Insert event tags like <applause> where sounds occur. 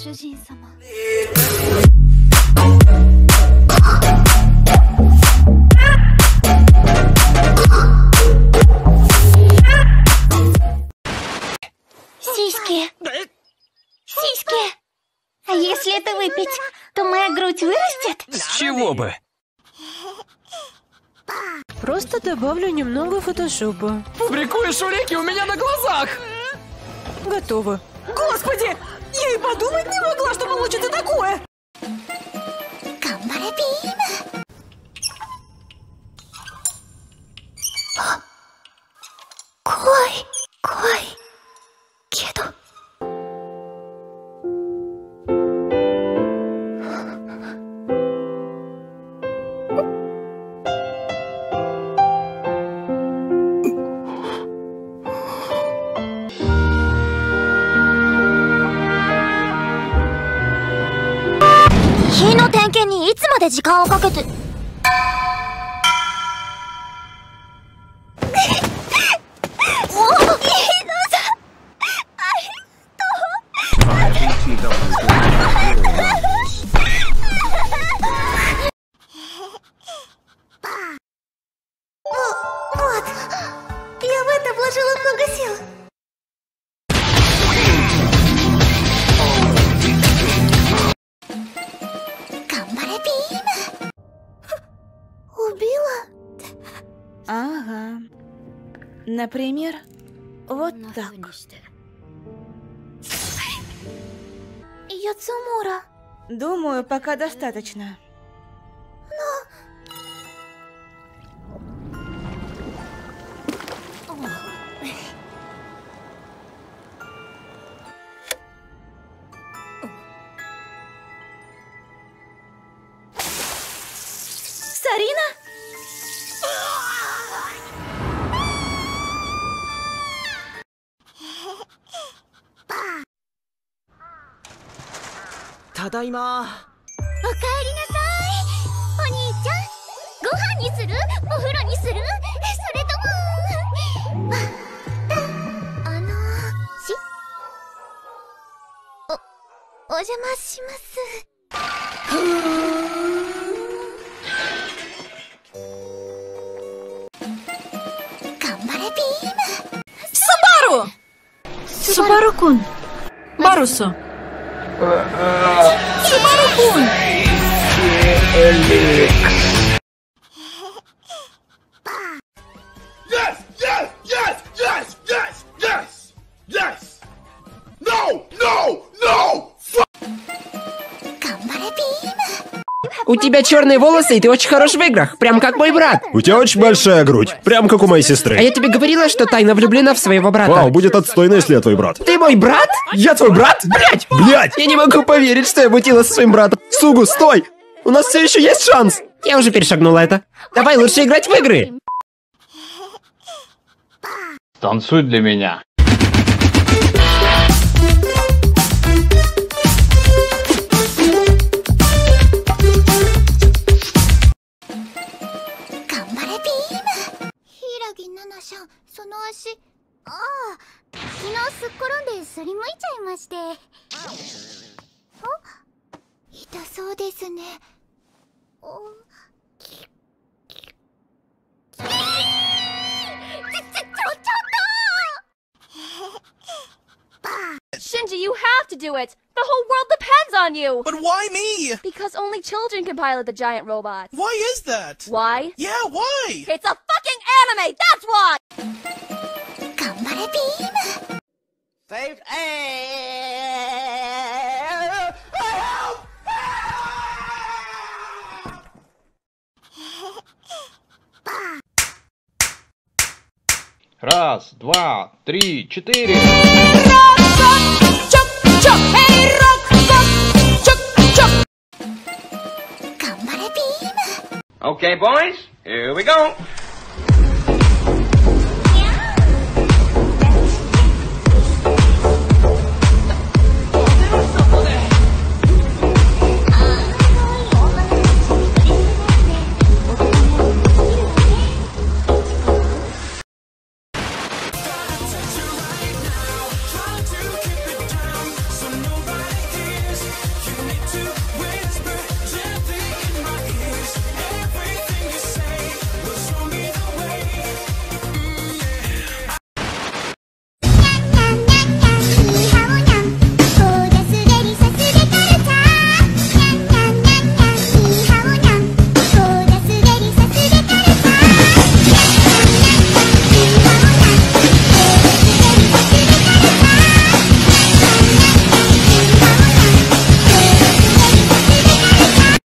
主人様 Сиськи. Сиськи. А если это выпить, то моя грудь вырастет? С чего бы? Просто добавлю немного фотошопа. Фабрикуешь улики у меня на глазах! Готово. Господи! Я и подумать не могла, что получится такое! 点検にいつまで時間をかけて Например, вот так. Яцумура. Думаю, пока достаточно. Сарина? ただいま。おかえりなさい。お兄ちゃん。ご飯にする？お風呂にする？それとも。あのしおお邪魔します。スバルルさん Semana Boy! Felix! Yes! Yes! Yes! Yes! Yes! Yes! Yes! No! No! No! У тебя черные волосы, и ты очень хорош в играх, прям как мой брат. У тебя очень большая грудь, прям как у моей сестры. А я тебе говорила, что тайно влюблена в своего брата. Вау, будет отстойно, если я твой брат. Ты мой брат? Я твой брат? Блять! Блять! Я не могу поверить, что я мутила со своим братом. Сугу, стой! У нас все еще есть шанс! Я уже перешагнула это. Давай лучше играть в игры. Танцуй для меня. りむいちゃいましてあ痛そうですねおききちちょちょちょっと <laughs> Shinji, you have to do it! The whole world depends on you! But why me? Because only children can pilot the giant robots. Why is that? Why? Yeah, why? It's a fucking anime! That's why! 頑張れビーム Saved. Раз, два, три, четыре. Gambare beam! Okay, boys, here we go.